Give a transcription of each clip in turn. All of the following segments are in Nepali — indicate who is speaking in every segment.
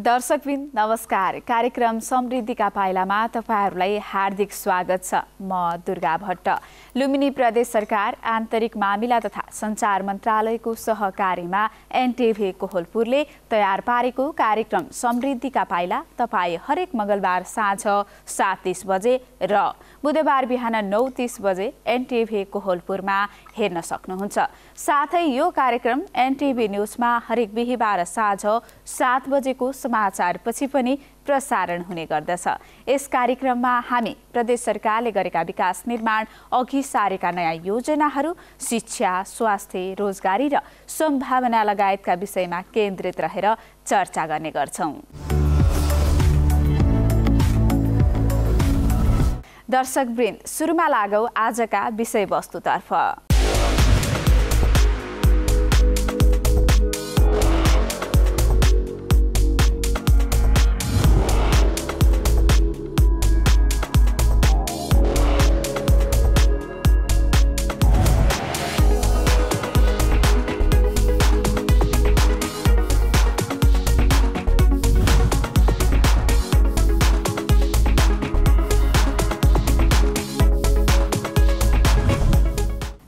Speaker 1: दर्शकबिन नमस्कार। कार्यक्रम समृद्धिका पाइलामा तपाईँहरूलाई हार्दिक स्वागत छ। म दुर्गा भट्ट। लुम्बिनी प्रदेश सरकार आन्तरिक मामिला तथा सञ्चार मन्त्रालयको सहकारीमा एनटिभी कोहलपुरले तयार पारेको कार्यक्रम समृद्धिका पाइला तपाईँ हरेक मङ्गलबार साँझ सात तिस बजे र बुधबार बिहान नौ तिस बजे एनटिभी कोहलपुरमा हेर्न सक्नुहुन्छ। साथै यो कार्यक्रम एनटिभी न्युजमा हरेक बिहिबार साँझ सात बजेको समाचारपछि पनि प्रसारण हुने गर्दछ। यस कार्यक्रममा हामी प्रदेश सरकारले गरेका विकास निर्माण अघि सारेका नयाँ योजनाहरू शिक्षा स्वास्थ्य रोजगारी र सम्भावना लगायतका विषयमा केन्द्रित रहेर चर्चा गर्ने गर्छौँ। दर्शकवृन्द सुरुमा लागौ आजका विषयवस्तुतर्फ।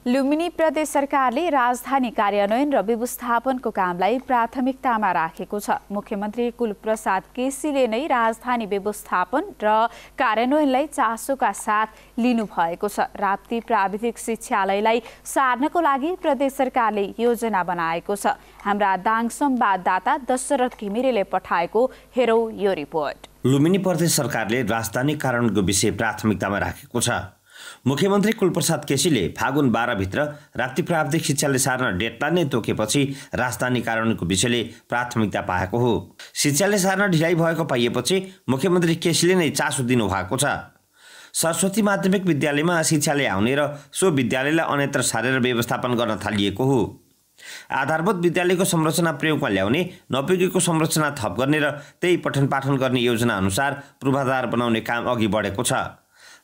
Speaker 1: लुम्बिनी प्रदेश सरकारले राजधानी कार्यान्वयन र व्यवस्थापनको कामलाई प्राथमिकतामा राखेको छ। मुख्यमन्त्री कुलप्रसाद केसीले नै राजधानी व्यवस्थापन र कार्यान्वयनलाई चासोका साथ लिनुभएको छ। राप्ती प्राविधिक शिक्षालयलाई सार्नको लागि प्रदेश सरकारले योजना बनाएको छ। हाम्रा दाङ संवाददाता दशरथ घिमिरेले पठाएको हेरौ यो रिपोर्ट।
Speaker 2: लुम्बिनी प्रदेश सरकारले राजधानी कार्यान्वयनको विषय प्राथमिकतामा राखेको छ। मुख्यमन्त्री कुलप्रसाद केसीले फागुन बाह्रभित्र राप्ती प्राविधिक शिक्षाले सार्न डेडलाइन नै तोकेपछि राजधानी कार्यान्वयनको विषयले प्राथमिकता पाएको हो। शिक्षाले सार्न ढिलाइ भएको पाइएपछि मुख्यमन्त्री केसीले नै चासो दिनुभएको छ। सरस्वती माध्यमिक विद्यालयमा शिक्षाले आउने र सो विद्यालयलाई अन्यत्र सारेर व्यवस्थापन गर्न थालिएको हो। आधारभूत विद्यालयको संरचना प्रयोगमा ल्याउने नपुगेको संरचना थप गर्ने र त्यही पठन पाठन गर्ने योजना अनुसार पूर्वाधार बनाउने काम अघि बढेको छ।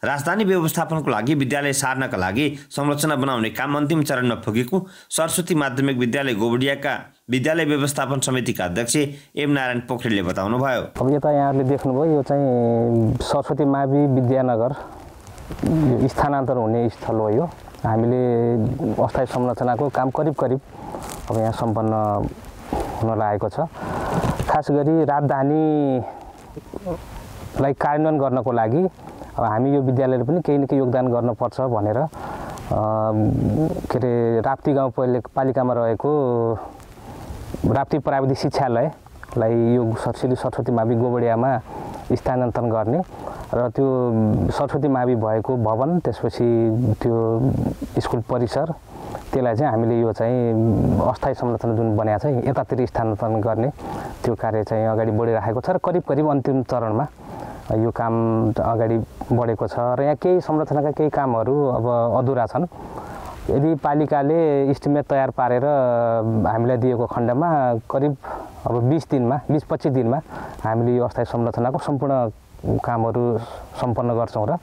Speaker 2: राजधानी व्यवस्थापनको लागि विद्यालय सार्नका लागि संरचना बनाउने काम अन्तिम चरणमा पुगेको सरस्वती माध्यमिक विद्यालय गोबडियाका विद्यालय व्यवस्थापन समितिका अध्यक्ष एम नारायण पोखरेलले बताउनुभयो।
Speaker 3: अब यता यहाँहरूले देख्नुभयो यो चाहिँ सरस्वती मावि विद्यानगर यो स्थानान्तरण हुने स्थल हो यो। हामीले अस्थायी संरचनाको काम करिब करिब अब यहाँ सम्पन्न हुन लागेको छ। खास गरी राजधानीलाई कार्यान्वयन गर्नको लागि अब हामी यो विद्यालयले पनि केही न केही योगदान गर्नुपर्छ भनेर के अरे राप्ती गाउँपालिकामा रहेको राप्ती प्राविधिक शिक्षालयलाई यो श्री सरस्वती मावि गोबडियामा स्थानान्तरण गर्ने र त्यो सरस्वती मावि भएको भवन त्यसपछि त्यो स्कुल परिसर त्यसलाई चाहिँ हामीले यो चाहिँ अस्थायी संरचना जुन बनाएको छ यतातिर स्थानान्तरण गर्ने त्यो कार्य चाहिँ अगाडि बढिराखेको छ र करिब करिब अन्तिम चरणमा यो काम अगाडि बढेको छ र यहाँ केही संरचनाका केही कामहरू अब अधुरा छन्। यदि पालिकाले इस्टिमेट तयार पारेर हामीलाई दिएको खण्डमा करिब अब बिस दिनमा बिस पच्चिस दिनमा हामीले यो अस्थायी संरचनाको सम्पूर्ण कामहरू सम्पन्न गर्छौँ र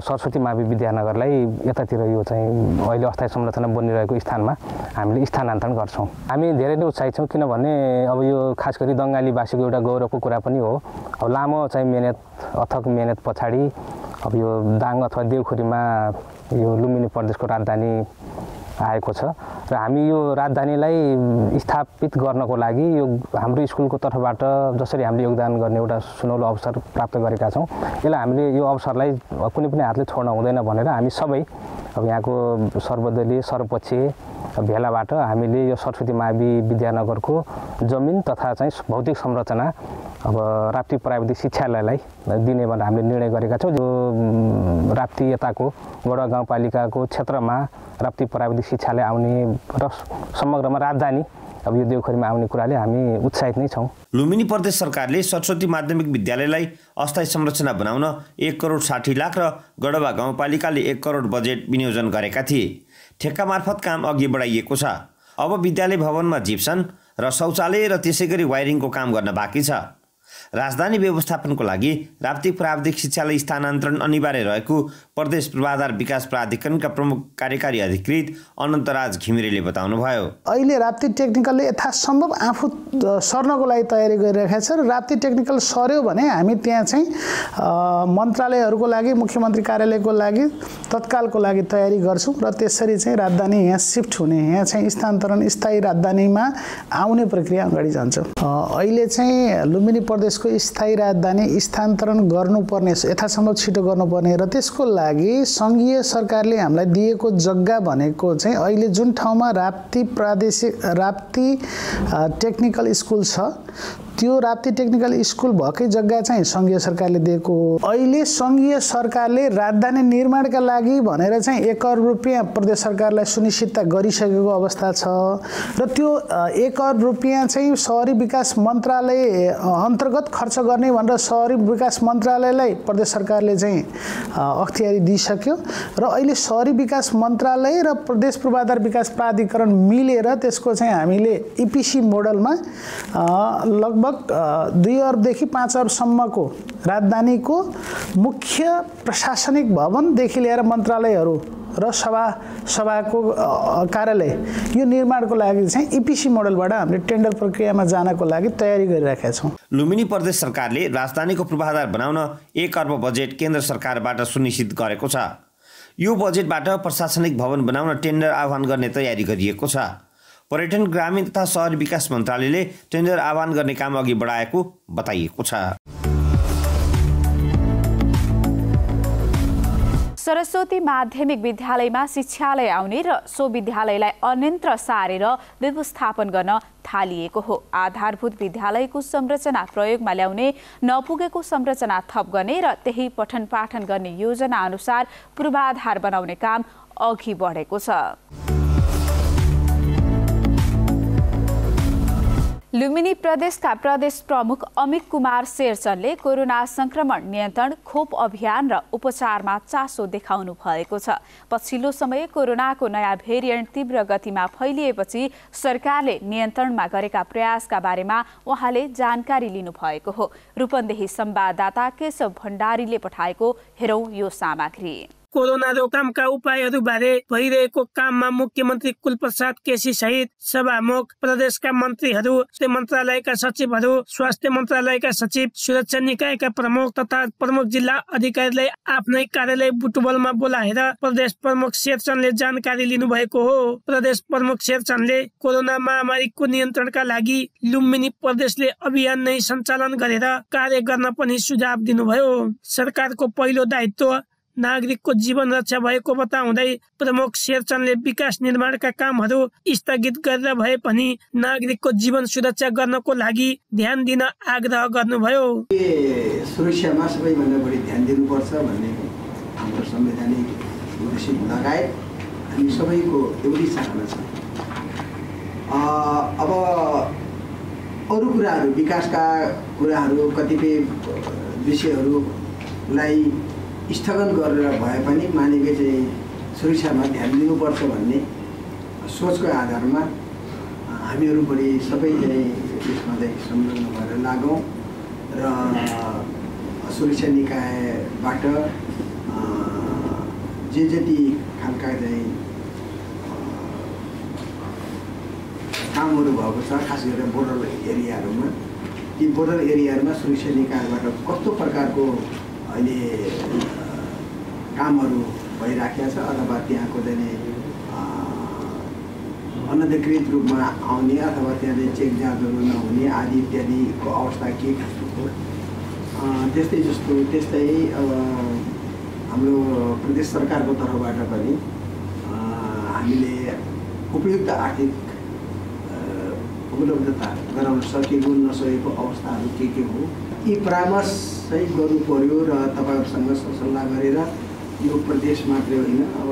Speaker 3: सरस्वती मावि विद्यानगरलाई यतातिर यो चाहिँ अहिले अस्थायी संरचना बनिरहेको स्थानमा हामीले स्थानान्तरण गर्छौँ। हामी धेरै नै उत्साहित छौँ किनभने अब यो खास गरी बङ्गालीवासीको एउटा गौरवको कुरा पनि हो। अब लामो चाहिँ मिहिनेत अथक मिहिनेत पछाडि अब यो दाङ अथवा देउखुरीमा यो लुम्बिनी प्रदेशको राजधानी आएको छ। र हामी यो राजधानीलाई स्थापित गर्नको लागि यो हाम्रो स्कुलको तर्फबाट जसरी हामीले योगदान गर्ने एउटा सुनौलो अवसर प्राप्त गरेका छौँ। यसलाई हामीले यो अवसरलाई कुनै पनि हातले छोड्न हुँदैन भनेर हामी सबै अब यहाँको सर्वदलीय सर्वपक्षीय भेलाबाट हामीले यो सरस्वती मावि विद्यानगरको जमिन तथा चाहिँ भौतिक संरचना अब राप्ती प्राविधिक शिक्षालयलाई दिने भनेर हामीले निर्णय गरेका छौँ। जो राप्ती यताको गडा गाउँपालिकाको क्षेत्रमा राप्ती प्राविधिक शिक्षालय आउने र समग्रमा राजधानी अब यो देउखरीमा आउने कुराले हामी उत्साहित नै छौँ।
Speaker 2: लुम्बिनी प्रदेश सरकारले सरस्वती माध्यमिक विद्यालयलाई अस्थायी संरचना बनाउन एक करोड साठी लाख र गडवा गाउँपालिकाले एक करोड बजेट विनियोजन गरेका थिए। ठेक्का मार्फत काम अघि बढाइएको छ। अब विद्यालय भवनमा जिप्सन र शौचालय र त्यसै गरी वायरिङको काम गर्न बाँकी छ। राजधानी व्यवस्थापनको लागि राप्ती प्राविधिक शिक्षालाई स्थानान्तरण अनिवार्य रहेको प्रदेश पूर्वाधार विकास प्राधिकरणका प्रमुख कार्यकारी अधिकृत अनन्तराज घिमिरेले बताउनुभयो।
Speaker 4: अहिले राप्ती टेक्निकलले यथासम्भव आफू सर्नको लागि तयारी गरिरहेका छ र राप्ती टेक्निकल सर्यो भने हामी त्यहाँ चाहिँ मन्त्रालयहरूको लागि मुख्यमन्त्री कार्यालयको लागि तत्कालको लागि तयारी गर्छौँ र त्यसरी चाहिँ राजधानी यहाँ सिफ्ट हुने यहाँ चाहिँ स्थानान्तरण स्थायी राजधानीमा आउने प्रक्रिया अगाडि जान्छ। अहिले चाहिँ लुम्बिनी प्रदेशको स्थायी राजधानी स्थानान्तरण गर्नुपर्ने यथासम्भव छिटो गर्नुपर्ने र त्यसको लागि सङ्घीय सरकारले हामीलाई दिएको जग्गा भनेको चाहिँ अहिले जुन ठाउँमा राप्ती प्रादेशिक राप्ती टेक्निकल स्कुल छ त्यो राप्ती टेक्निकल स्कुल भएकै जग्गा चाहिँ सङ्घीय सरकारले दिएको हो। अहिले सङ्घीय सरकारले राजधानी निर्माणका लागि भनेर चाहिँ एक करोड रुपियाँ प्रदेश सरकारलाई सुनिश्चितता गरिसकेको अवस्था छ। र त्यो एक करोड रुपियाँ चाहिँ सहरी विकास मन्त्रालय अन्तर्गत खर्च गर्ने भनेर सहरी विकास मन्त्रालयलाई प्रदेश सरकारले चाहिँ अख्तियारी दिइसक्यो। र अहिले सहरी विकास मन्त्रालय र प्रदेश पूर्वाधार विकास प्राधिकरण मिलेर त्यसको चाहिँ हामीले इपिसी मोडलमा लगभग लगभग दुई अरबदेखि पाँच अरबसम्मको राजधानीको मुख्य प्रशासनिक भवनदेखि लिएर मन्त्रालयहरू र सभा सभाको कार्यालय यो निर्माणको लागि चाहिँ इपिसी मोडलबाट हामीले टेन्डर प्रक्रियामा जानको लागि तयारी गरिरहेका छौँ।
Speaker 2: लुम्बिनी प्रदेश सरकारले राजधानीको पूर्वाधार बनाउन एक अर्ब बजेट केन्द्र सरकारबाट सुनिश्चित गरेको छ। यो बजेटबाट प्रशासनिक भवन बनाउन टेन्डर आह्वान गर्ने तयारी गरिएको छ। पर्यटन ग्रामीण तथा सहरी विकास मन्त्रालयले टेन्डर आह्वान गर्ने काम अघि बढाएको बताइएको छ।
Speaker 1: सरस्वती माध्यमिक विद्यालयमा शिक्षालय आउने र सो विद्यालयलाई अन्यन्त्र सारेर व्यवस्थापन गर्न थालिएको हो। आधारभूत विद्यालयको संरचना प्रयोगमा ल्याउने नपुगेको संरचना थप गर्ने र त्यही पठन पाठन गर्ने योजना अनुसार पूर्वाधार बनाउने काम अघि बढेको छ। लुम्बिनी प्रदेशका प्रदेश प्रमुख अमित कुमार शेरचनले कोरोना संक्रमण नियन्त्रण खोप अभियान र उपचारमा चासो देखाउनु भएको छ। पछिल्लो समय कोरोनाको नयाँ भेरिएन्ट तीव्र गतिमा फैलिएपछि सरकारले नियन्त्रणमा गरेका प्रयासका बारेमा उहाँले जानकारी लिनुभएको हो। रूपन्देही संवाददाता केशव भण्डारीले पठाएको हेरौँ यो सामग्री।
Speaker 5: कोरोना रोकथामका उपायहरूबारे भइरहेको काममा मुख्यमन्त्री कुलप्रसाद केसी सहित सभामुख प्रदेशका मन्त्रीहरू मन्त्रालयका सचिवहरू स्वास्थ्य मन्त्रालयका सचिव सुरक्षा निकायका प्रमुख तथा प्रमुख जिल्ला अधिकारीलाई आफ्नै कार्यालय बुटुबलमा बोलाएर प्रदेश प्रमुख शेरचनले जानकारी लिनुभएको हो। प्रदेश प्रमुख शेरचनले कोरोना महामारीको नियन्त्रणका लागि लुम्बिनी प्रदेशले अभियान नै सञ्चालन गरेर कार्य गर्न पनि सुझाव दिनुभयो। सरकारको पहिलो दायित्व नागरिकको जीवन रक्षा भएको बताउँदै प्रमुख शेरचनले विकास निर्माणका कामहरू स्थगित गरेर भए पनि नागरिकको जीवन सुरक्षा गर्नको लागि ध्यान दिन आग्रह गर्नुभयो।
Speaker 6: सुरक्षामा सबैभन्दा बढी ध्यान दिनुपर्छ भन्ने हाम्रो संवैधानिक उद्देश्य लगायत हामी सबैको एउटै चाहना छ। अब अरू कुराहरू विकासका कुराहरू कतिपय विषयहरूलाई स्थगन गरेर भए पनि मानिकै चाहिँ सुरक्षामा ध्यान दिनुपर्छ भन्ने सोचको आधारमा हामीहरू बढी सबै चाहिँ यसमा चाहिँ संलग्न भएर लागौँ र सुरक्षा निकायबाट जे जति खालका चाहिँ कामहरू भएको छ खास गरेर बोर्डर एरियाहरूमा ती बोर्डर एरियाहरूमा सुरक्षा निकायबाट कस्तो प्रकारको अहिले कामहरू भइराखेको छ अथवा त्यहाँको चाहिँ अनधिकृत रूपमा आउने अथवा त्यहाँ चेक जाँचहरू नहुने आदि इत्यादिको अवस्था के खालको त्यस्तै जस्तो त्यस्तै हाम्रो प्रदेश सरकारको तर्फबाट पनि हामीले उपयुक्त आर्थिक उपलब्धता गराउन सकेको नसकेको अवस्थाहरू के के हो? यी परामर्श चाहिँ गर्नु पऱ्यो र तपाईँहरूसँग सल्लाह गरेर यो प्रदेश मात्रै होइन अब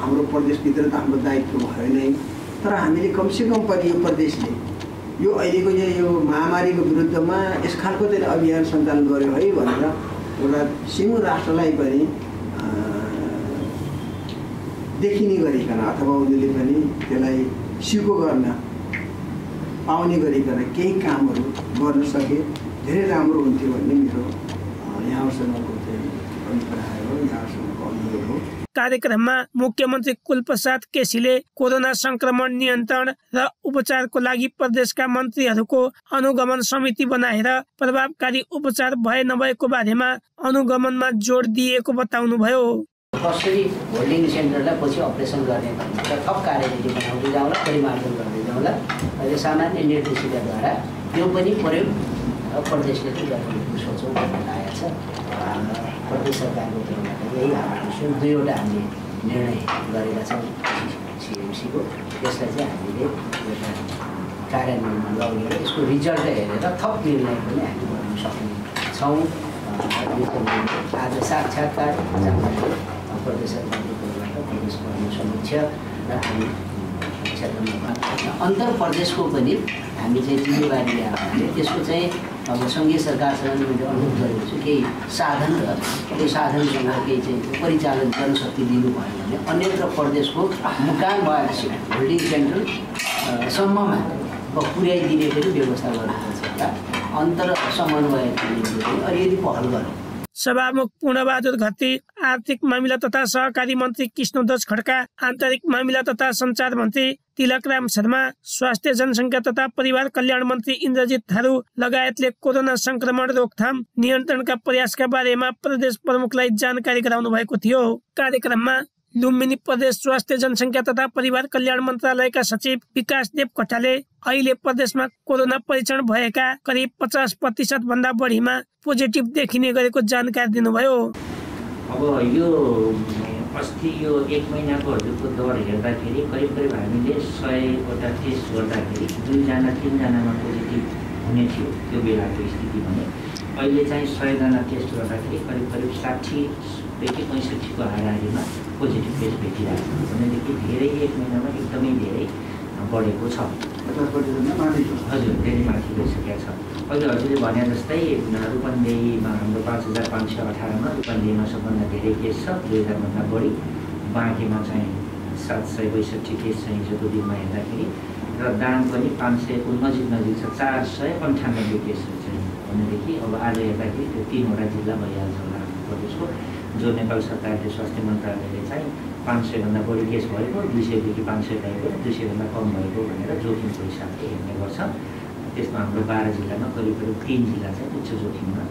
Speaker 6: हाम्रो प्रदेशभित्र त हाम्रो दायित्व भयो नै तर हामीले कमसेकम पनि यो प्रदेशले यो अहिलेको यो महामारीको विरुद्धमा यस खालको चाहिँ अभियान सञ्चालन गर्यो है भनेर एउटा सिङ्गो राष्ट्रलाई पनि देखिने गरिकन अथवा उनीहरूले पनि त्यसलाई सिको गर्न पाउने गरिकन केही कामहरू गर्न सके। धेरै राम्रो हुन्थ्यो भन्ने मेरो यहाँसँगको चाहिँ अभिप्राय हो यहाँसँगको अनुरोध हो।
Speaker 5: कार्यक्रममा मुख्यमन्त्री कुलप्रसाद केसीले कोरोना संक्रमण नियन्त्रण र उपचारको लागि प्रदेशका मन्त्रीहरूको अनुगमन समिति बनाएर प्रभावकारी उपचार भए नभएको बारेमा अनुगमनमा जोड दिएको बताउनुभयो।
Speaker 7: कसरी होल्डिङ सेन्टरलाई पछि अपरेसन गर्ने भन्ने थप कार्यविधि बनाउँदै जाउँला परिमार्जन गर्दै जाउँला। अहिले सामान्य निर्देशिकाद्वारा त्यो पनि प्रयोग प्रदेशले चाहिँ गर्ने सोचौँ भन्ने लागेको छ प्रदेश सरकारको तर्फबाट यही हाम्रो विषय दुईवटा हामीले निर्णय गरेका छौँ सिएमसीको त्यसलाई चाहिँ हामीले एउटा कार्यान्वयनमा लगेर यसको रिजल्ट हेरेर थप निर्णय पनि हामी गर्न सक्ने छौँ आज साक्षात्कार प्रदेश सरकारको तर्फबाट प्रदेश कर्म समीक्षा र हामी क्षेत्रमा अन्तर प्रदेशको पनि हामी चाहिँ जिम्मेवारी लिएर त्यसको चाहिँ अब सङ्घीय सरकारसँग मैले अनुरोध गरेको छु केही साधन र त्यो साधनसँग केही चाहिँ परिचालन जनशक्ति दिनुभयो भने अन्यत्र प्रदेशको मुकाम भएपछि होल्डिङ सेन्टर सम्ममा पुर्याइदिने पनि व्यवस्था गर्नुपर्छ। अन्तर चाहिँ अलिअलि पहल गरौँ।
Speaker 5: सभामुख पूर्णबहादुर घत्ती आर्थिक मामिला तथा सहकारी मन्त्री कृष्णध्वज खड्का आन्तरिक मामिला तथा सञ्चार मन्त्री तिलकराम शर्मा स्वास्थ्य जनसङ्ख्या तथा परिवार कल्याण मन्त्री इन्द्रजित थारू लगायतले कोरोना संक्रमण रोकथाम नियन्त्रणका प्रयासका बारेमा प्रदेश प्रमुखलाई जानकारी गराउनु भएको थियो। कार्यक्रममा लुम्बिनी प्रदेश स्वास्थ्य जनसङ्ख्या तथा परिवार कल्याण मन्त्रालयका सचिव विकास देव कटाले अहिले प्रदेशमा कोरोना परीक्षण भएका करिब पचास प्रतिशत भन्दा बढीमा पोजिटिभ देखिने गरेको जानकारी दिनुभयो।
Speaker 8: अब यो अस्ति यो एक महिनाको हजुरको दर हेर्दाखेरि करिब करिब हामीले सयवटा टेस्ट गर्दाखेरि दुईजना तिनजनामा पोजिटिभ हुने थियो त्यो बेलाको स्थिति भने। अहिले चाहिँ सयजना टेस्ट गर्दाखेरि करिब करिब साठीदेखि पैँसठीको हाराहारीमा पोजिटिभ केस भेटिरहेको छ भनेदेखि धेरै एक महिनामा एकदमै धेरै बढेको छ हजुर धेरै माथि गइसकेको छ अहिले हजुरले भने जस्तै रूपन्देहीमा हाम्रो पाँच हजार पाँच सय अठारमा रूपन्देहीमा सबभन्दा धेरै केस छ दुई हजारभन्दा बढी बाँकीमा चाहिँ सात सय बैसठी केस छ हिजोको दिनमा हेर्दाखेरि र दाम पनि पाँच सयको नजिक नजिक छ चार सय अन्ठानब्बे केसहरू चाहिँ भनेदेखि अब आज हेर्दाखेरि त्यो तिनवटा जिल्ला भइहाल्छ होला प्रदेशको जो नेपाल सरकारले स्वास्थ्य मन्त्रालयले चाहिँ पाँच सयभन्दा बढी केस भएको दुई सयदेखि पाँच सय भएको दुई सयभन्दा कम भएको भनेर जोखिमको हिसाबले हेर्ने गर्छ। त्यसमा हाम्रो बाह्र जिल्लामा करिब करिब तिन जिल्ला चाहिँ उच्च जोखिममा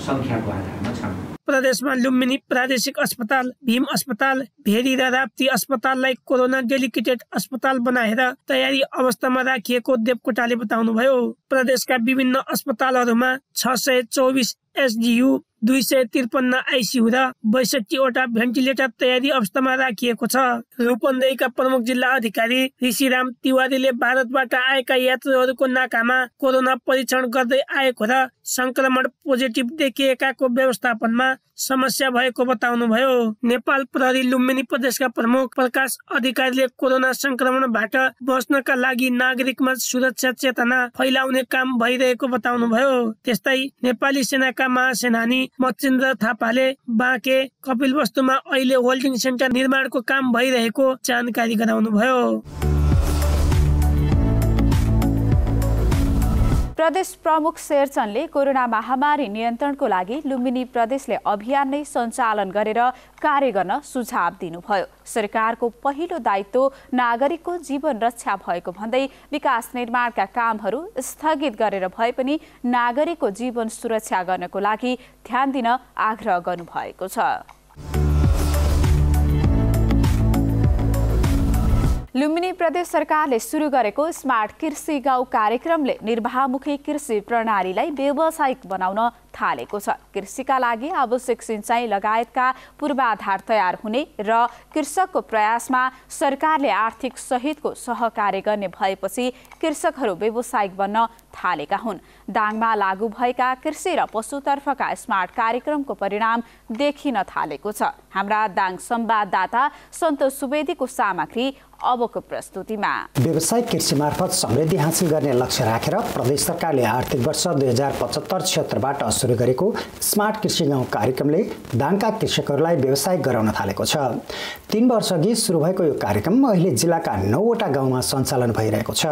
Speaker 8: सङ्ख्याको आधारमा छन्।
Speaker 5: प्रदेशमा लुम्बिनी प्रादेशिक अस्पताल भीम अस्पताल भेरी र राप्ती अस्पताललाई कोरोना डेलिकेटेड अस्पताल बनाएर तयारी अवस्थामा राखिएको देवकोटाले बताउनुभयो। प्रदेशका विभिन्न अस्पतालहरूमा छ सय चौबिस एसडियु दुई सय त्रिपन्न आइसियु र बैसठीवटा भेन्टिलेटर तयारी अवस्थामा राखिएको छ। रूपन्देहीका प्रमुख जिल्ला अधिकारी ऋषिराम तिवारीले भारतबाट आएका यात्रुहरूको नाकामा कोरोना परीक्षण गर्दै आएको र संक्रमण पोजिटिभ देखिएकाको व्यवस्थापनमा समस्या भएको बताउनुभयो। नेपाल प्रहरी लुम्बिनी प्रदेशका प्रमुख प्रकाश अधिकारीले कोरोना संक्रमणबाट बच्नका लागि नागरिकमा सुरक्षा चेतना फैलाउने काम भइरहेको बताउनुभयो। त्यस्तै नेपाली सेनाका महासेनानी मचिन्द्र थापाले बाँके कपिल वस्तुमा अहिले होल्डिङ सेन्टर निर्माणको काम भइरहेको जानकारी गराउनुभयो।
Speaker 1: प्रदेश प्रमुख शेरचनले कोरोना महामारी नियन्त्रणको लागि लुम्बिनी प्रदेशले अभियान नै सञ्चालन गरेर कार्य गर्न सुझाव दिनुभयो। सरकारको पहिलो दायित्व नागरिकको जीवन रक्षा भएको भन्दै विकास निर्माणका कामहरू स्थगित गरेर भए पनि नागरिकको जीवन सुरक्षा गर्नको लागि ध्यान दिन आग्रह गर्नुभएको छ। लुम्बिनी प्रदेश सरकारले सुरु गरेको स्मार्ट कृषि गाउँ कार्यक्रमले निर्वाहमुखी कृषि प्रणालीलाई व्यावसायिक बनाउन थालेको छ। कृषिका लागि आवश्यक सिँचाइ लगायतका पूर्वाधार तयार हुने र कृषकको प्रयासमा सरकारले आर्थिक सहितको सहकार्य गर्ने भएपछि कृषकहरू व्यावसायिक बन्न थालेका हुन्। दाङमा लागू भएका कृषि र पशुतर्फका स्मार्ट कार्यक्रमको परिणाम देखिन थालेको छ। हाम्रा दाङ संवाददाता सन्तोष सुवेदीको सामग्री अबको प्रस्तुतिमा।
Speaker 9: व्यावसायिक कृषि मार्फत समृद्धि हासिल गर्ने लक्ष्य राखेर प्रदेश सरकारले आर्थिक वर्ष दुई हजार पचहत्तर छिहत्तरबाट सुरु गरेको स्मार्ट कृषि गाउँ कार्यक्रमले दाङका कृषकहरूलाई व्यवसायिक गराउन थालेको छ। तीन वर्षअघि सुरु भएको यो कार्यक्रम अहिले जिल्लाका नौवटा गाउँमा सञ्चालन भइरहेको छ।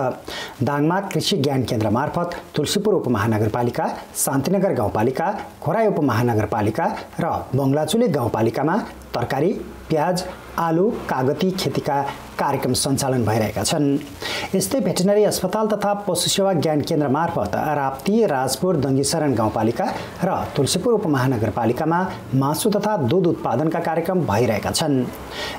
Speaker 9: दाङमा कृषि ज्ञान केन्द्र मार्फत तुलसीपुर उपमहानगरपालिका शान्तिनगर गाउँपालिका खोराई उपमहानगरपालिका र बङ्गलाचुले गाउँपालिकामा तरकारी प्याज आलु कागती खेतीका कार्यक्रम सञ्चालन भइरहेका छन्। यस्तै भेटेनरी अस्पताल तथा पशु सेवा ज्ञान केन्द्र मार्फत राप्ती राजपुर दङ्गीशरण गाउँपालिका र तुलसीपुर उपमहानगरपालिकामा मासु तथा दुध उत्पादनका कार्यक्रम भइरहेका छन्।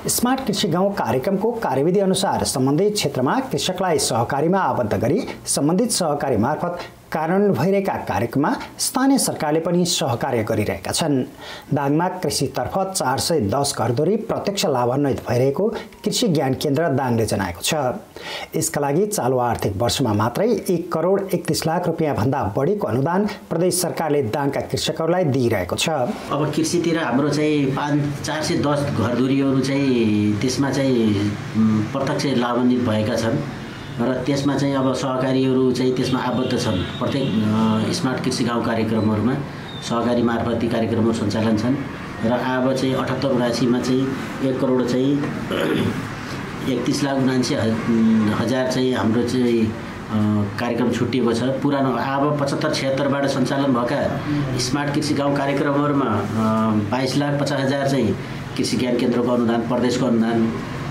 Speaker 9: स्मार्ट कृषि गाउँ कार्यक्रमको कार्यविधि अनुसार सम्बन्धित क्षेत्रमा कृषकलाई सहकारीमा आबद्ध गरी सम्बन्धित सहकारी मार्फत कार्यान्वयन भइरहेका कार्यक्रममा स्थानीय सरकारले पनि सहकार्य गरिरहेका छन्। दाङमा कृषितर्फ चार सय दस घरधुरी प्रत्यक्ष लाभान्वित भइरहेको कृषि ज्ञान केन्द्र दाङले जनाएको छ। यसका लागि चालु आर्थिक वर्षमा मात्रै एक करोड एकतिस लाख रुपियाँभन्दा बढीको अनुदान प्रदेश सरकारले दाङका कृषकहरूलाई दिइरहेको छ।
Speaker 10: अब कृषितिर हाम्रो चाहिँ पाँच चार सय दस घरधुरीहरू चाहिँ त्यसमा चाहिँ प्रत्यक्ष लाभान्वित भएका छन्। र त्यसमा चाहिँ अब सहकारीहरू चाहिँ त्यसमा आबद्ध छन्। प्रत्येक स्मार्ट कृषि गाउँ कार्यक्रमहरूमा सहकारी मार्फत ती कार्यक्रमहरू सञ्चालन छन् र अब चाहिँ अठहत्तर उनासीमा चाहिँ एक करोड चाहिँ एकतिस लाख उनासी हजार चाहिँ हाम्रो चाहिँ कार्यक्रम छुट्टिएको छ। पुरानो अब पचहत्तर छिहत्तरबाट सञ्चालन भएका स्मार्ट कृषि गाउँ कार्यक्रमहरूमा बाइस लाख पचास हजार चाहिँ कृषि ज्ञान केन्द्रको अनुदान प्रदेशको अनुदान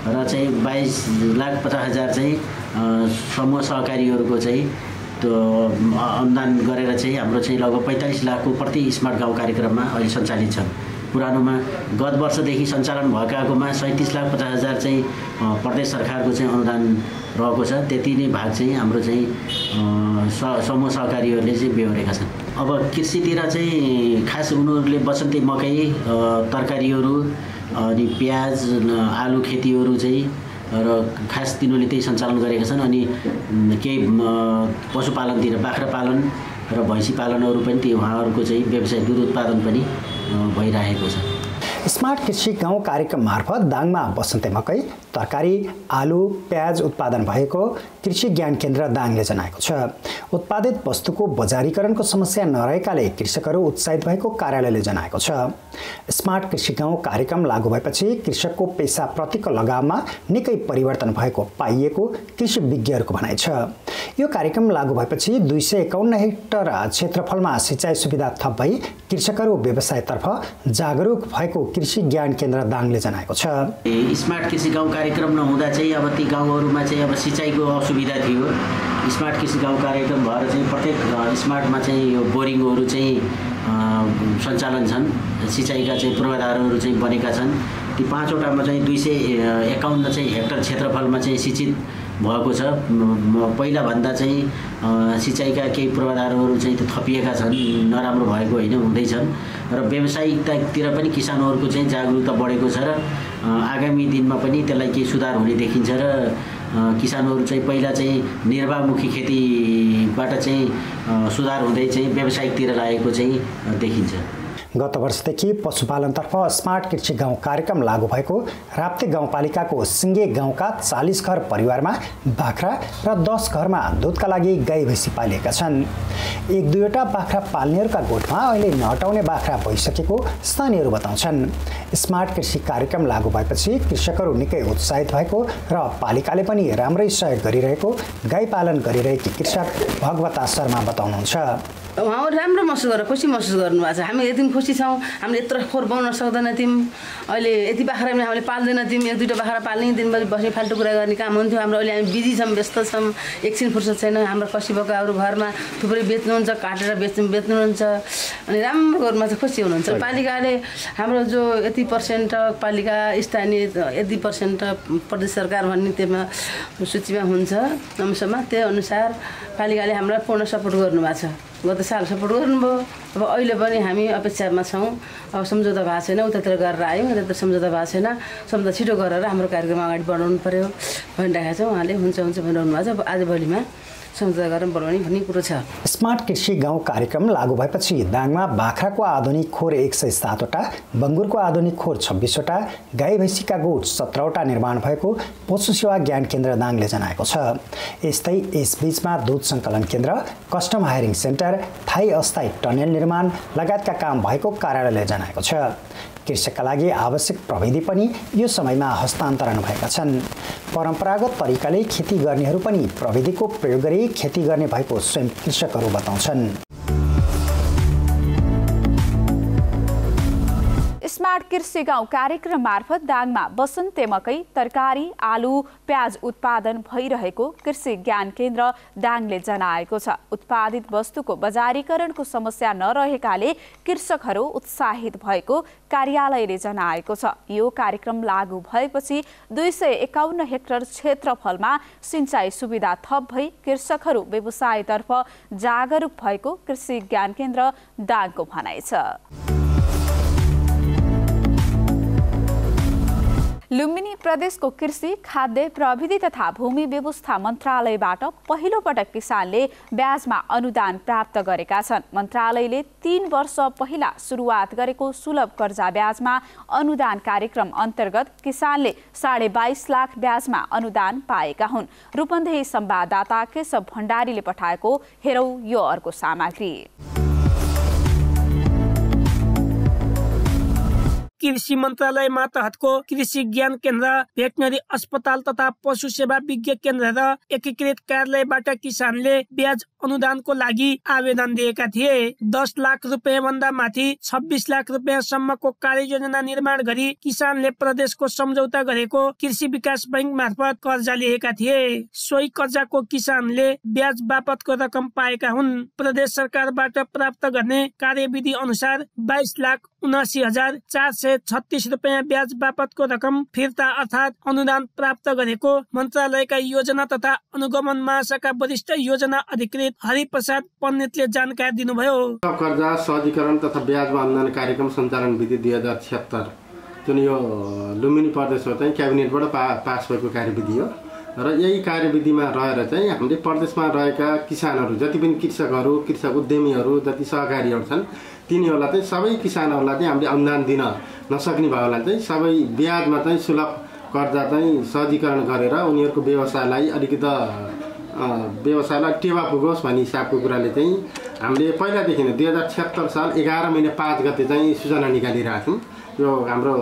Speaker 10: र चाहिँ बाइस लाख पचास हजार चाहिँ समूह सहकारीहरूको चाहिँ त्यो अनुदान गरेर चाहिँ हाम्रो चाहिँ लगभग पैँतालिस लाखको प्रति स्मार्ट गाउँ कार्यक्रममा अहिले सञ्चालित छन्। पुरानोमा गत वर्षदेखि सञ्चालन भएकाकोमा सैँतिस लाख पचास हजार चाहिँ प्रदेश सरकारको चाहिँ अनुदान रहेको छ। त्यति नै भाग चाहिँ हाम्रो चाहिँ स समूह सहकारीहरूले चाहिँ बेहोरेका छन्। अब कृषितिर चाहिँ खास उनीहरूले बसन्ती मकै तरकारीहरू अनि प्याज आलु खेतीहरू चाहिँ र खास तिनीहरूले त्यही सञ्चालन गरेका छन् अनि केही पशुपालनतिर बाख्रा पालन र भैँसी पालनहरू पनि त्यो उहाँहरूको चाहिँ व्यवसाय दुध उत्पादन पनि भइरहेको छ।
Speaker 9: स्मार्ट कृषि गाउँ कार्यक्रम मार्फत दाङमा बसन्ते मकै तरकारी आलु प्याज उत्पादन भएको कृषि ज्ञान केन्द्र दाङले जनाएको छ। उत्पादित वस्तुको बजारीकरणको समस्या नरहेकाले कृषकहरू उत्साहित भएको कार्यालयले जनाएको छ। स्मार्ट कृषि गाउँ कार्यक्रम लागू भएपछि कृषकको पेसाप्रतिको लगावमा निकै परिवर्तन भएको पाइएको कृषि विज्ञहरूको भनाइ छ। यो कार्यक्रम लागू भएपछि दुई सय एकाउन्न हेक्टर क्षेत्रफलमा सिँचाइ सुविधा थप भई कृषकहरू व्यवसायतर्फ जागरुक भएको ज्ञान केन्द्र दाङले जनाएको छ।
Speaker 10: स्मार्ट कृषि गाउँ कार्यक्रम नहुँदा चाहिँ अब ती गाउँहरूमा चाहिँ अब सिँचाइको असुविधा थियो। स्मार्ट कृषि गाउँ कार्यक्रम भएर चाहिँ प्रत्येक स्मार्टमा चाहिँ यो बोरिङहरू चाहिँ सञ्चालन छन्। सिँचाइका चाहिँ पूर्वाधारहरू चाहिँ बनेका छन्। ती पाँचवटामा चाहिँ दुई सय एकाउन्न चाहिँ हेक्टर क्षेत्रफलमा चाहिँ सिँचित भएको छ। पहिलाभन्दा चाहिँ सिँचाइका केही पूर्वाधारहरू चाहिँ थपिएका छन्। नराम्रो भएको होइन हुँदैछन्। र व्यावसायिकतातिर पनि किसानहरूको चाहिँ जागरुकता बढेको छ र आगामी दिनमा पनि त्यसलाई केही सुधार हुने देखिन्छ र किसानहरू चाहिँ पहिला चाहिँ निर्वाहमुखी खेतीबाट चाहिँ सुधार हुँदै चाहिँ व्यावसायिकतिर लागेको चाहिँ देखिन्छ।
Speaker 9: गत वर्षदेखि पशुपालनतर्फ स्मार्ट कृषि गाउँ कार्यक्रम लागू भएको राप्ती गाउँपालिकाको सिङ्गे गाउँका चालिस घर परिवारमा बाख्रा र दस घरमा दुधका लागि गाई भैँसी पालिएका छन्। एक दुईवटा बाख्रा पाल्नेहरूका गोठमा अहिले नहटाउने बाख्रा भइसकेको स्थानीयहरू बताउँछन्। स्मार्ट कृषि कार्यक्रम लागू भएपछि कृषकहरू निकै उत्साहित भएको र पालिकाले पनि राम्रै सहयोग गरिरहेको गाई पालन गरिरहेकी कृषक भगवता शर्मा बताउनुहुन्छ।
Speaker 11: उहाँहरू राम्रो महसुस गरेर खुसी महसुस गर्नुभएको छ। हामी यति खुसी छौँ। हामीले यत्रो खोर पाउन सक्दैन थियौँ अहिले यति बाख्रा पनि हामीले पाल्दैन थियौँ एक दुईवटा बाख्रा पाल्ने दिनभरि बस्ने फाल्टु कुरा गर्ने काम हुन्थ्यो। हाम्रो अहिले हामी बिजी छौँ व्यस्त छौँ। एकछिन फुर्सद छैन। हाम्रो खसी बोकाहरू घरमा थुप्रै बेच्नुहुन्छ काटेर बेच्नु बेच्नुहुन्छ। अनि राम्रो गर्नुमा चाहिँ खुसी हुनुहुन्छ। पालिकाले हाम्रो जो यति पर्सेन्ट पालिका स्थानीय यति पर्सेन्ट प्रदेश सरकार भन्ने त्यसमा सूचीमा हुन्छ। अंशमा त्यही अनुसार पालिकाले हामीलाई पूर्ण सपोर्ट गर्नुभएको छ। गत साल सपोर्ट गर्नुभयो अब अहिले पनि हामी अपेक्षामा छौँ। अब सम्झौता भएको छैन उतातिर गरेर आयौँ यतातिर सम्झौता भएको छैन। सम्झौता छिटो गरेर हाम्रो कार्यक्रम अगाडि बढाउनु पऱ्यो भनिरहेका छौँ उहाँले। हुन्छ हुन्छ भनिरहनु भएको छ। अब आजभोलिमा सम्झौता गरेर बनाउने भन्ने कुरो छ।
Speaker 9: स्मार्ट कृषि गाउँ कार्यक्रम लागू भएपछि दाङमा बाख्राको आधुनिक खोर एक सय सातवटा बङ्गुरको आधुनिक खोर छब्बिसवटा गाई भैँसीका गोठ सत्रवटा निर्माण भएको पशु सेवा ज्ञान केन्द्र दाङले जनाएको छ। यस्तै यसबीचमा दुध सङ्कलन केन्द्र कस्टम हायरिङ सेन्टर थाई अस्थायी टनेल निर्माण लगायतका काम भएको कार्यालयले जनाएको छ। कृषकका लागि आवश्यक प्रविधि पनि यो समयमा हस्तान्तरण भएका छन्। परम्परागत तरिकाले खेती गर्नेहरू पनि प्रविधिको प्रयोग गरी खेती गर्ने भएको स्वयं कृषकहरू बताउँछन्।
Speaker 1: स्मार्ट कृषि गाउँ कार्यक्रम मार्फत दाङमा बसन्ते मकै तरकारी आलु प्याज उत्पादन भइरहेको कृषि ज्ञान केन्द्र दाङले जनाएको छ। उत्पादित वस्तुको बजारीकरणको समस्या नरहेकाले कृषकहरू उत्साहित भएको कार्यालयले जनाएको छ। यो कार्यक्रम लागू भएपछि दुई सय एकाउन्न हेक्टर क्षेत्रफलमा सिंचाइ सुविधा थप भई कृषकहरू व्यवसायतर्फ जागरुक भएको कृषि ज्ञान केन्द्र दाङको भनाइ छ। लुम्बिनी प्रदेशको कृषि खाद्य प्रविधि तथा भूमि व्यवस्था मन्त्रालयबाट पहिलो पटक किसानले ब्याजमा अनुदान प्राप्त गरेका छन्। मन्त्रालयले तीन वर्ष पहिला सुरुवात गरेको सुलभ कर्जा ब्याजमा अनुदान कार्यक्रम अन्तर्गत किसानले साढे बाइस लाख ब्याजमा अनुदान पाएका हुन्। रूपन्देही संवाददाता केशव भण्डारीले पठाएको हेरौ यो अर्को सामग्री।
Speaker 5: कृषि मन्त्रालय मातहतको कृषि ज्ञान केन्द्र भेटनरी अस्पताल तथा पशु सेवा विज्ञ केन्द्र र एकीकृत कार्यालयबाट किसानले ब्याज अनुदानको लागि आवेदन दिएका थिए। दस लाख रुपियाँ भन्दा माथि छब्बिस लाख रुपियाँसम्मको कार्ययोजना निर्माण गरी किसानले प्रदेशको सम्झौता गरेको कृषि विकास बैङ्क मार्फत कर्जा लिएका थिए। सोही कर्जाको किसानले ब्याज बापतको रकम पाएका हुन्। प्रदेश सरकारबाट प्राप्त गर्ने कार्यविधि अनुसार बाइस लाख उनासी हजार चार सय छत्तिस रुपियाँ ब्याज बापतको रकम फिर्ता अर्थात् अनुदान प्राप्त गरेको मन्त्रालयका योजना तथा अनुगमन महाशाखा वरिष्ठ योजना अधिकृत हरिप्रसाद पण्डितले जानकारी दिनुभयो।
Speaker 12: कर्जा सहजीकरण तथा ब्याजमा अनुदान कार्यक्रम सञ्चालन विधि दुई हजार छिहत्तर। जुन यो लुम्बिनी प्रदेशमा चाहिँ क्याबिनेटबाट पा पास भएको कार्यविधि हो। र यही कार्यविधिमा रहेर चाहिँ हामीले प्रदेशमा रहेका किसानहरू जति पनि कृषकहरू कृषक उद्यमीहरू जति सहकारीहरू छन् तिनीहरूलाई चाहिँ सबै किसानहरूलाई चाहिँ हामीले अनुदान दिन नसक्ने भएकोलाई चाहिँ सबै ब्याजमा चाहिँ सुलभ कर्जा चाहिँ सहजीकरण गरेर उनीहरूको व्यवसायलाई अलिकति व्यवसायलाई टेवा पुगोस् भन्ने हिसाबको कुराले चाहिँ हामीले पहिलादेखि नै दुई हजार छिहत्तर साल एघार महिना पाँच गते चाहिँ सूचना निकालिरहेको थियौँ यो हाम्रो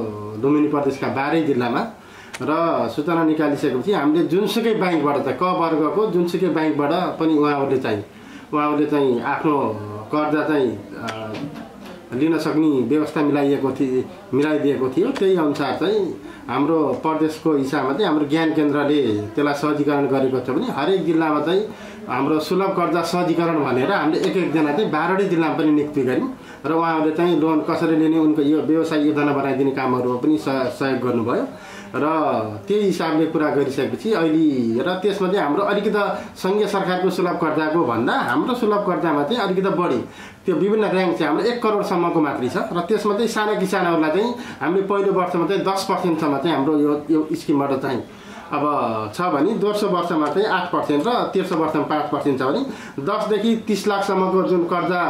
Speaker 12: लुम्बिनी प्रदेशका बाह्रै जिल्लामा। र सूचना निकालिसकेपछि हामीले जुनसुकै ब्याङ्कबाट चाहिँ क वर्गको जुनसुकै ब्याङ्कबाट पनि उहाँहरूले चाहिँ उहाँहरूले चाहिँ आफ्नो कर्जा चाहिँ लिन सक्ने व्यवस्था मिलाइएको थिए मिलाइदिएको थियो त्यही अनुसार चाहिँ हाम्रो प्रदेशको हिसाबमा चाहिँ हाम्रो ज्ञान केन्द्रले त्यसलाई सहजीकरण गरेको छ भने हरेक जिल्लामा चाहिँ हाम्रो सुलभ कर्जा सहजीकरण भनेर हामीले एक एकजना चाहिँ बाह्रवटै जिल्लामा पनि नियुक्ति गऱ्यौँ र उहाँहरूले चाहिँ लोन कसरी लिने उनको यो व्यवसाय योजना बनाइदिने कामहरूमा पनि सहयोग गर्नुभयो। र त्यही हिसाबले कुरा गरिसकेपछि अहिले र त्यसमा चाहिँ हाम्रो अलिकति सङ्घीय सरकारको सुलभ कर्जाको भन्दा हाम्रो सुलभ कर्जामा चाहिँ अलिकति बढी। त्यो विभिन्न ऱ्याङ्क चाहिँ हाम्रो एक करोडसम्मको मात्रै छ र त्यसमा चाहिँ साना किसानहरूलाई चाहिँ हामीले पहिलो वर्षमा चाहिँ दस पर्सेन्टसम्म चाहिँ हाम्रो यो यो स्किमबाट चाहिँ अब छ भने दोस्रो वर्षमा चाहिँ आठ पर्सेन्ट र तेस्रो वर्षमा पाँच पर्सेन्ट छ भने दसदेखि तिस लाखसम्मको जुन कर्जा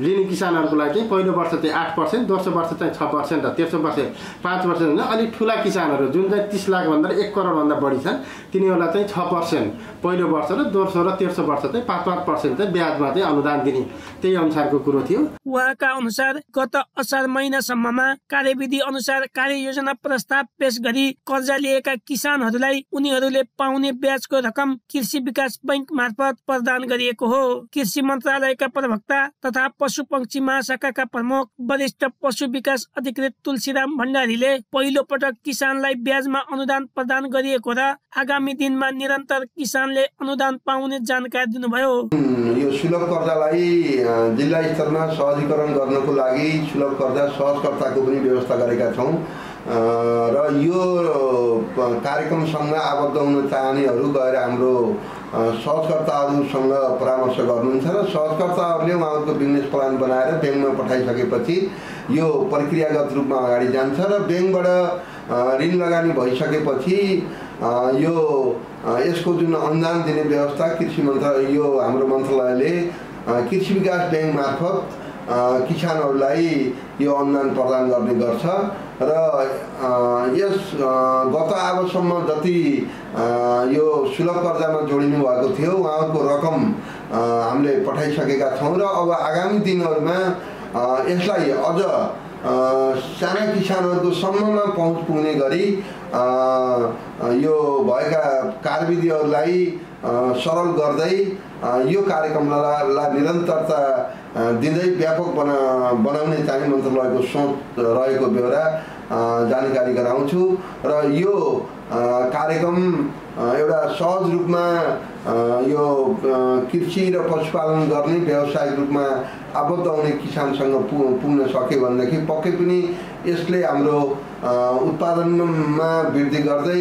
Speaker 12: लिने किसानहरूको लागि चाहिँ पहिलो वर्ष चाहिँ आठ पर्सेन्ट दोस्रो वर्ष चाहिँ छ पर्सेन्ट र तेस्रो वर्ष पाँच पर्सेन्ट। होइन अलिक ठुला किसानहरू जुन चाहिँ तिस लाखभन्दा एक करोडभन्दा बढी छन् तिनीहरूलाई चाहिँ छ पर्सेन्ट। पहिलो वर्ष र दोस्रो र तेस्रो वर्ष चाहिँ पाँच पाँच पर्सेन्ट चाहिँ ब्याजमा चाहिँ अनुदान दिने त्यही अनुसारको कुरो थियो।
Speaker 5: उहाँका अनुसार गत असार महिनासम्ममा कार्यविधि अनुसार कार्ययोजना प्रस्ताव पेश गरी कर्जा लिएका किसानहरूलाई उनीहरूले पाउने ब्याजको रकम कृषि विकास बैंक मार्फत प्रदान गरिएको हो। कृषि मन्त्रालयका प्रवक्ता तथा पशु पंक्षी महाशाखाका प्रमुख वरिष्ठ पशु विकास अधिकृत तुलसीराम भण्डारीले पहिलो पटक किसानलाई ब्याजमा अनुदान प्रदान गरिएको र आगामी दिनमा निरन्तर किसानले अनुदान पाउने जानकारी दिनुभयो।
Speaker 13: यो सुलभ कर्जालाई जिल्ला स्तरमा सहजीकरण गर्नको लागि सुलभ कर्जा सहजकर्ताको पनि व्यवस्था गरेका छौँ। र यो कार्यक्रमसँग आबद्ध हुन चाहनेहरू गएर हाम्रो सहजकर्ताहरूसँग परामर्श गर्नुहुन्छ र सहजकर्ताहरूले उहाँहरूको बिजनेस प्लान बनाएर ब्याङ्कमा पठाइसकेपछि यो प्रक्रियागत रूपमा अगाडि जान्छ र ब्याङ्कबाट ऋण लगानी भइसकेपछि यो यसको जुन अनुदान दिने व्यवस्था कृषि मन्त्रालय यो हाम्रो मन्त्रालयले कृषि विकास ब्याङ्क मार्फत किसानहरूलाई यो अनुदान प्रदान गर्ने गर्छ र यस गत आबसम्म जति यो सुलभ कर्जामा जोडिनु भएको थियो उहाँको रकम हामीले पठाइसकेका छौँ र अब आगामी दिनहरूमा यसलाई अझ साना किसानहरूको सम्ममा पहुँच पुग्ने गरी यो भएका कार्यविधिहरूलाई सरल गर्दै यो कार्यक्रमलाई निरन्तरता दिँदै व्यापक बना बनाउने चाहिँ मन्त्रालयको सोच रहेको बेहोरा जानकारी गराउँछु र यो कार्यक्रम एउटा सहज रूपमा यो कृषि र पशुपालन गर्ने व्यावसायिक रूपमा आबद्ध हुने किसानसँग पुग्न सक्यो भनेदेखि पक्कै पनि यसले हाम्रो उत्पादनमा वृद्धि गर्दै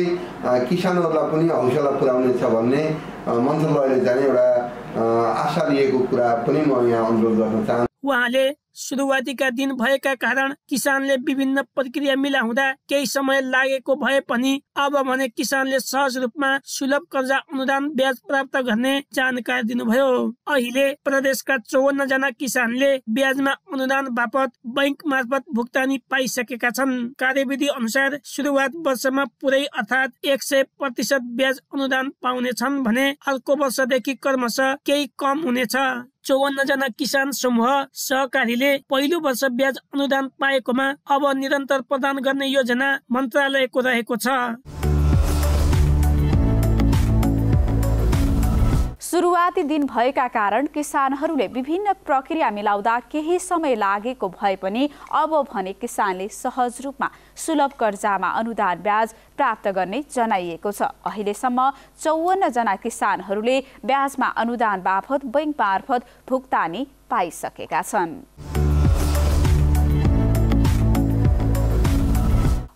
Speaker 13: किसानहरूलाई पनि हौसला पुर्याउनेछ भन्ने मन्त्रालयले चाहिँ एउटा आशा लिएको कुरा पनि म यहाँ अनुरोध गर्न चाहन्छु।
Speaker 5: उहाँले सुरुवातीका दिन भएका कारण किसानले विभिन्न प्रक्रिया मिलाउँदा केही समय लागेको भए पनि अब भने किसानले सहज रूपमा सुलभ कर्जा अनुदान ब्याज प्राप्त गर्ने जानकारी दिनुभयो। अहिले प्रदेशका चौवन्न जना किसानले ब्याजमा अनुदान बापत बैंक मार्फत भुक्तानी पाइसकेका छन्। कार्यविधि अनुसार सुरुवात वर्षमा पुरै अर्थात् एक सय प्रतिशत ब्याज अनुदान पाउने छन् भने अर्को वर्षदेखि क्रमशः केही कम हुनेछ। चौवन्न जना किसान समूह सहकारीले पहिलो वर्ष ब्याज अनुदान पाएकोमा अब निरन्तर प्रदान गर्ने योजना मन्त्रालयको रहेको छ।
Speaker 1: सुरुवाती दिन भएका कारण किसानहरूले विभिन्न प्रक्रिया मिलाउँदा केही समय लागेको भए पनि अब भने किसानले सहज रूपमा सुलभ कर्जामा अनुदान ब्याज प्राप्त गर्ने जनाइएको छ। अहिलेसम्म चौवन्नजना किसानहरूले ब्याजमा अनुदान बापत बैङ्क मार्फत भुक्तानी पाइसकेका छन्।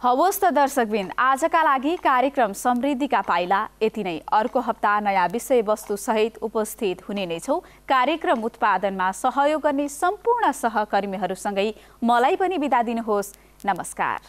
Speaker 1: हवस् त दर्शकबिन आजका लागि कार्यक्रम समृद्धिका पाइला। यति नै। अर्को हप्ता नयाँ विषयवस्तुसहित उपस्थित हुने नै छौँ। कार्यक्रम उत्पादनमा सहयोग गर्ने सम्पूर्ण सहकर्मीहरूसँगै मलाई पनि बिदा दिनुहोस्। नमस्कार।